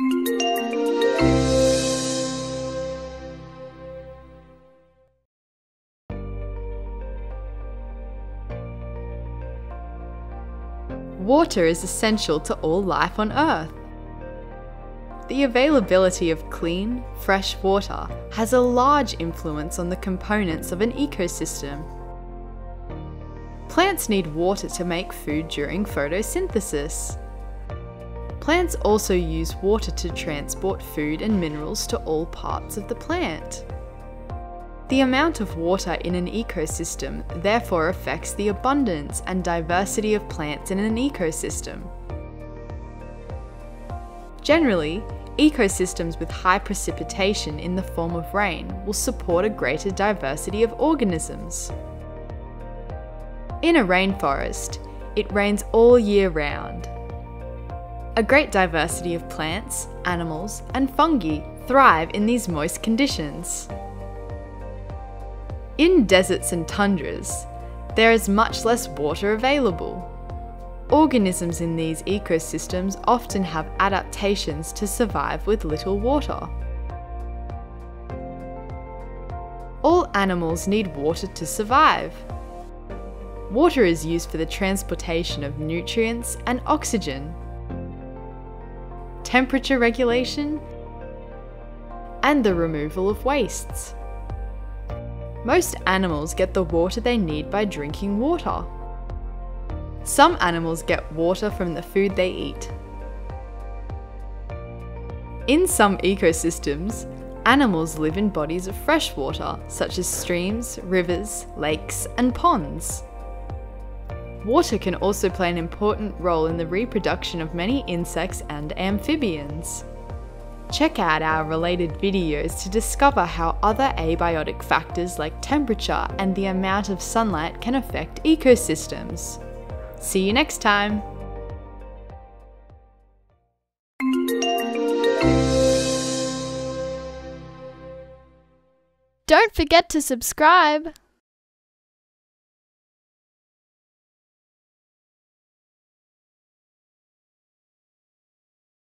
Water is essential to all life on Earth. The availability of clean, fresh water has a large influence on the components of an ecosystem. Plants need water to make food during photosynthesis. Plants also use water to transport food and minerals to all parts of the plant. The amount of water in an ecosystem therefore affects the abundance and diversity of plants in an ecosystem. Generally, ecosystems with high precipitation in the form of rain will support a greater diversity of organisms. In a rainforest, it rains all year round. A great diversity of plants, animals, and fungi thrive in these moist conditions. In deserts and tundras, there is much less water available. Organisms in these ecosystems often have adaptations to survive with little water. All animals need water to survive. Water is used for the transportation of nutrients and oxygen, temperature regulation, and the removal of wastes. Most animals get the water they need by drinking water. Some animals get water from the food they eat. In some ecosystems, animals live in bodies of fresh water, such as streams, rivers, lakes, and ponds. Water can also play an important role in the reproduction of many insects and amphibians. Check out our related videos to discover how other abiotic factors like temperature and the amount of sunlight can affect ecosystems. See you next time! Don't forget to subscribe!